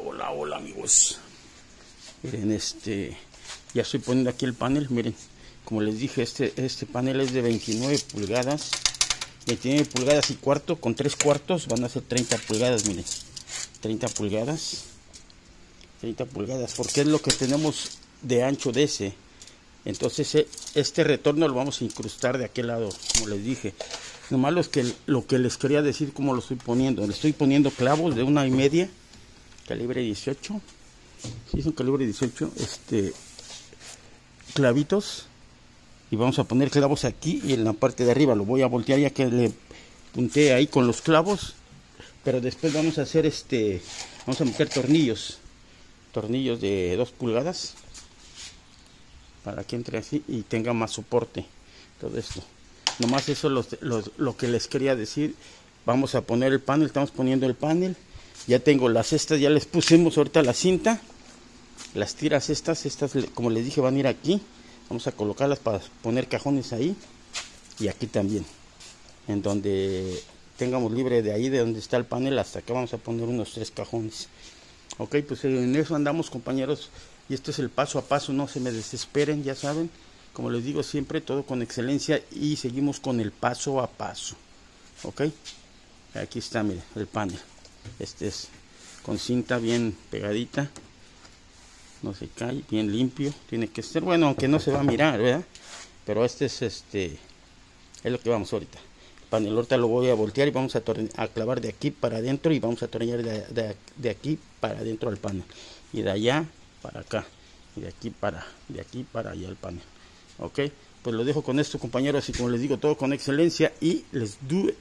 Hola, hola amigos. Miren, este, ya estoy poniendo aquí el panel. Miren, como les dije, este, este panel es de 29 pulgadas. 29 pulgadas y cuarto, con 3 cuartos van a ser 30 pulgadas, miren. 30 pulgadas. 30 pulgadas, porque es lo que tenemos de ancho de ese. Entonces e, este retorno lo vamos a incrustar de aquel lado, como les dije. Nomás lo que, lo que les quería decir, cómo lo estoy poniendo. Le estoy poniendo clavos de una y media calibre 18 si es un calibre 18 este clavitos. Y vamos a poner clavos aquí y en la parte de arriba. Lo voy a voltear ya que le punté ahí con los clavos. Pero después vamos a hacer este vamos a meter tornillos. Tornillos de 2 pulgadas. Para que entre así y tenga más soporte todo esto. Nomás eso lo, lo que les quería decir. Vamos a poner el panel. Estamos poniendo el panel ya tengo las estas, ya les pusimos ahorita la cinta. Las tiras estas, estas como les dije van a ir aquí. Vamos a colocarlas para poner cajones ahí. Y aquí también. En donde tengamos libre de ahí, de donde está el panel, hasta acá vamos a poner unos tres cajones. Ok, pues en eso andamos compañeros. Y esto es el paso a paso, no se me desesperen, ya saben. Como les digo siempre, todo con excelencia y seguimos con el paso a paso. Ok, aquí está, mire, el panel. Este es con cinta bien pegadita. No se cae, bien limpio. Tiene que ser, bueno, aunque no se va a mirar, ¿verdad? Pero este es este, es lo que vamos ahorita. El panel ahorita lo voy a voltear y vamos a, clavar de aquí para adentro y vamos a tornear de, de, aquí para adentro al panel. Y de allá para acá. Y de aquí para, de aquí para allá el panel. Ok, pues lo dejo con esto compañeros y como les digo todo con excelencia y les do it.